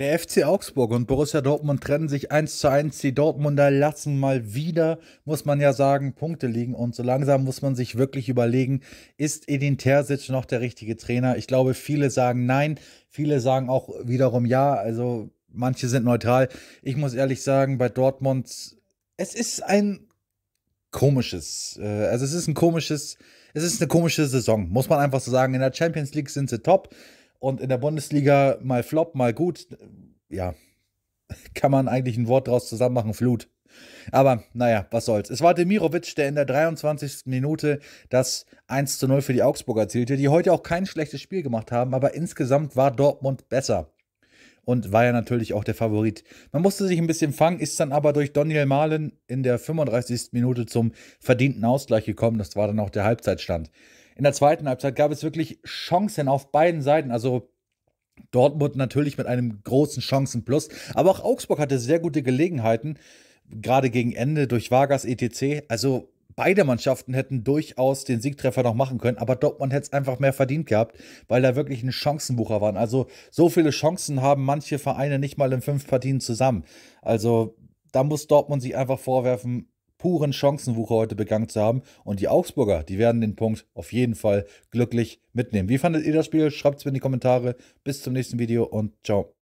Der FC Augsburg und Borussia Dortmund trennen sich eins zu eins. Die Dortmunder lassen mal wieder, muss man ja sagen, Punkte liegen. Und so langsam muss man sich wirklich überlegen, ist Edin Terzic noch der richtige Trainer? Ich glaube, viele sagen nein. Viele sagen auch wiederum ja. Also manche sind neutral. Ich muss ehrlich sagen, bei Dortmund, es ist ein komisches, äh, also es ist ein komisches, es ist eine komische Saison, muss man einfach so sagen. In der Champions League sind sie top und in der Bundesliga mal flop, mal gut. Ja, kann man eigentlich ein Wort draus zusammen machen, Flut. Aber naja, was soll's. Es war Demirovic, der in der 23. Minute das 1 zu 0 für die Augsburger erzielte, die heute auch kein schlechtes Spiel gemacht haben, aber insgesamt war Dortmund besser. Und war ja natürlich auch der Favorit. Man musste sich ein bisschen fangen, ist dann aber durch Daniel Mahlen in der 35. Minute zum verdienten Ausgleich gekommen. Das war dann auch der Halbzeitstand. In der zweiten Halbzeit gab es wirklich Chancen auf beiden Seiten. Also Dortmund natürlich mit einem großen Chancenplus, aber auch Augsburg hatte sehr gute Gelegenheiten, gerade gegen Ende durch Vargas etc. Also beide Mannschaften hätten durchaus den Siegtreffer noch machen können, aber Dortmund hätte es einfach mehr verdient gehabt, weil da wirklich ein Chancenbucher waren. Also so viele Chancen haben manche Vereine nicht mal in fünf Partien zusammen. Also da muss Dortmund sich einfach vorwerfen, puren Chancenwucher heute begangen zu haben. Und die Augsburger, die werden den Punkt auf jeden Fall glücklich mitnehmen. Wie fandet ihr das Spiel? Schreibt es mir in die Kommentare. Bis zum nächsten Video und ciao.